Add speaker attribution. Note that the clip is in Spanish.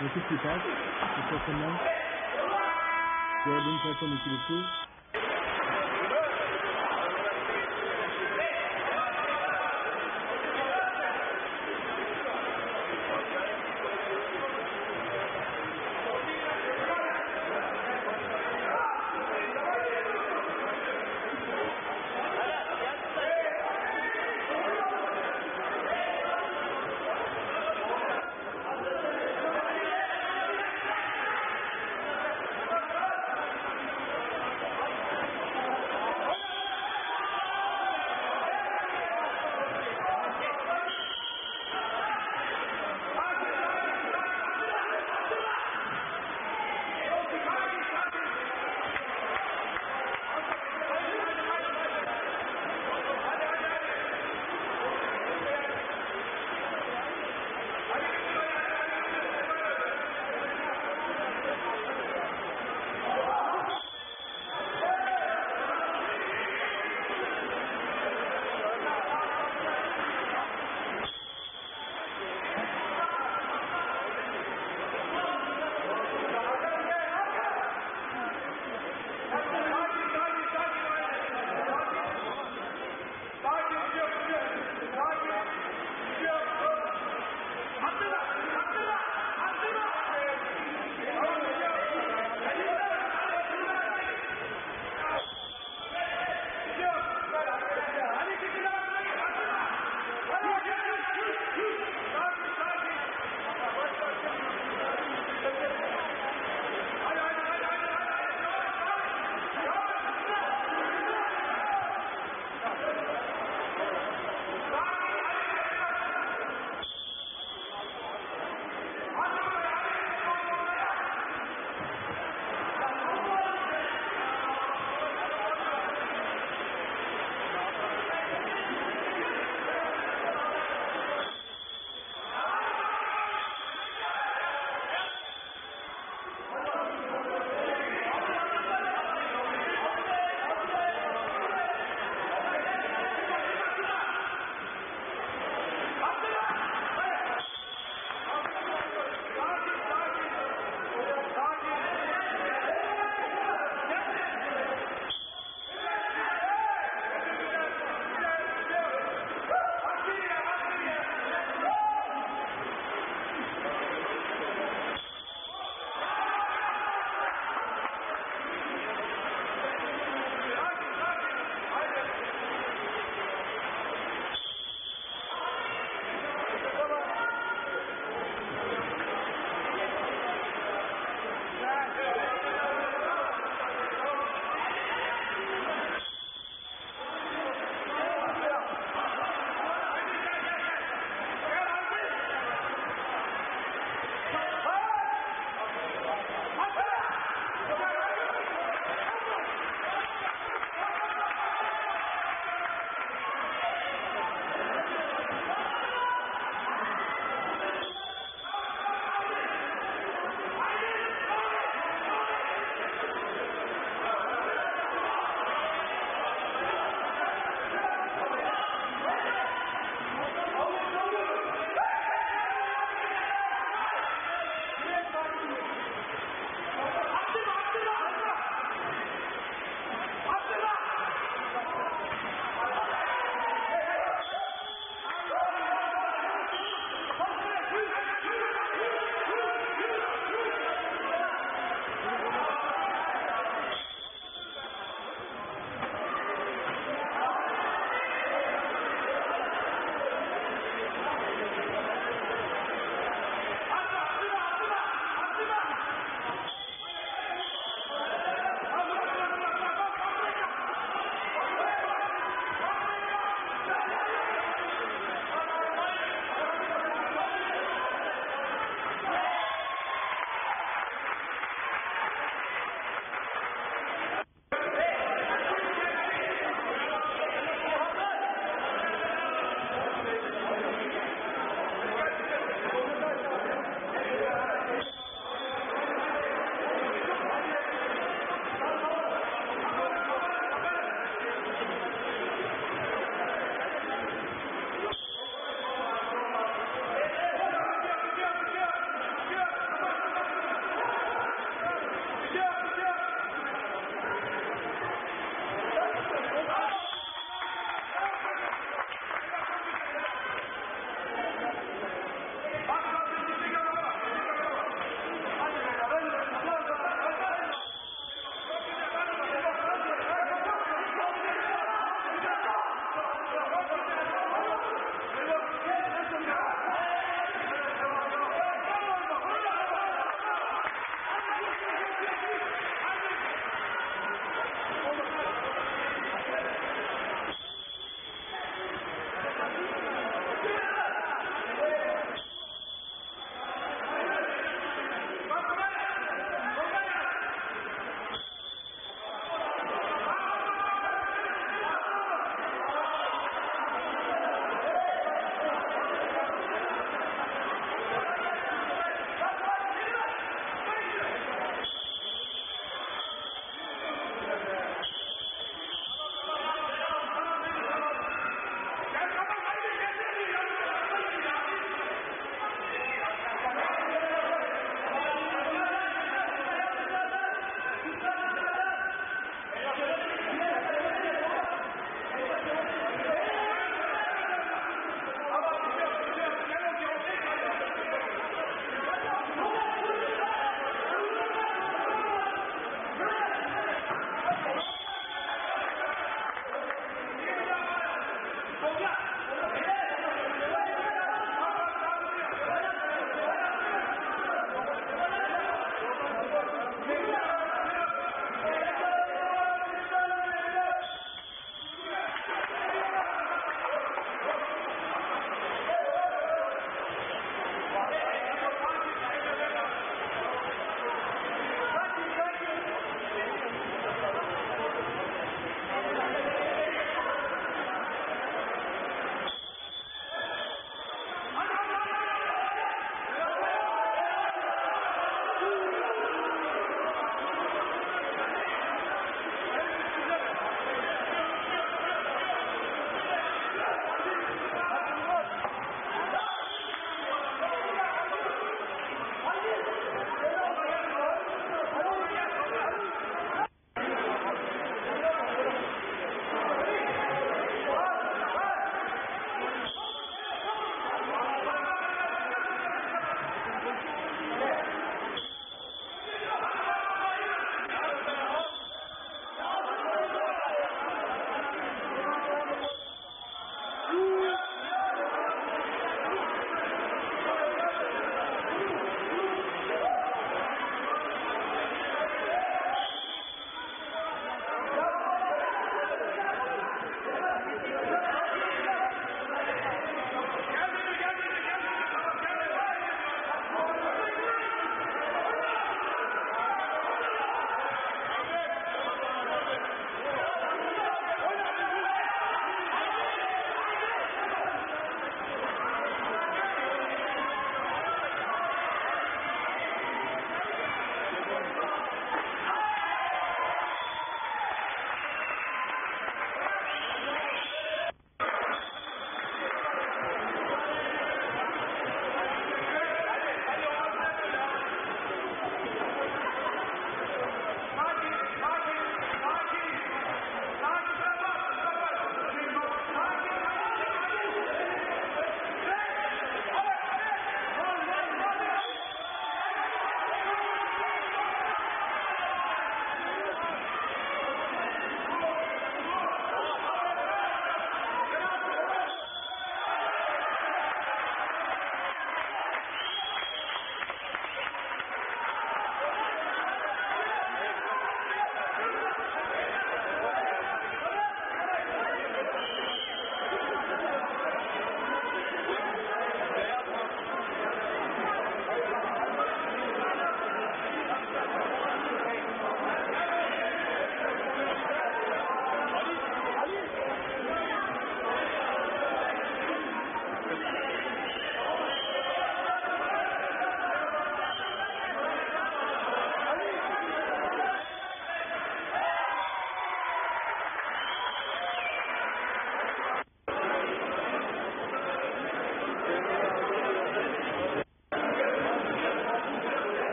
Speaker 1: Necesitas profesional Gordon Pepper ikilisi